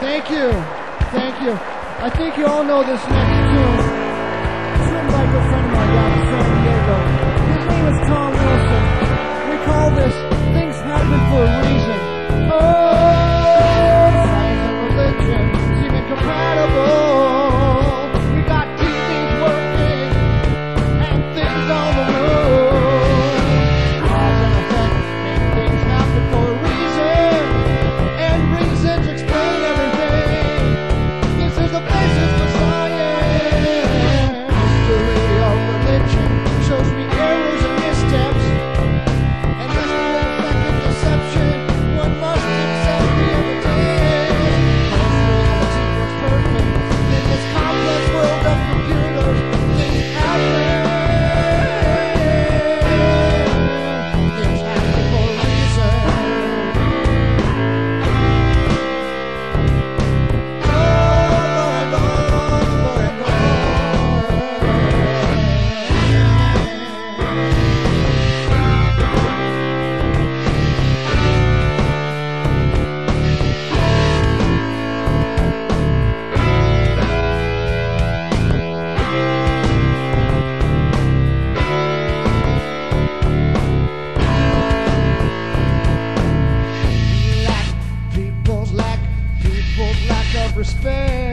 Thank you. Thank you. I think you all know this next tune. It's written by a good friend of mine, respect.